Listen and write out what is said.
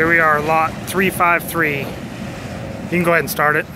Here we are, lot 353. You can go ahead and start it.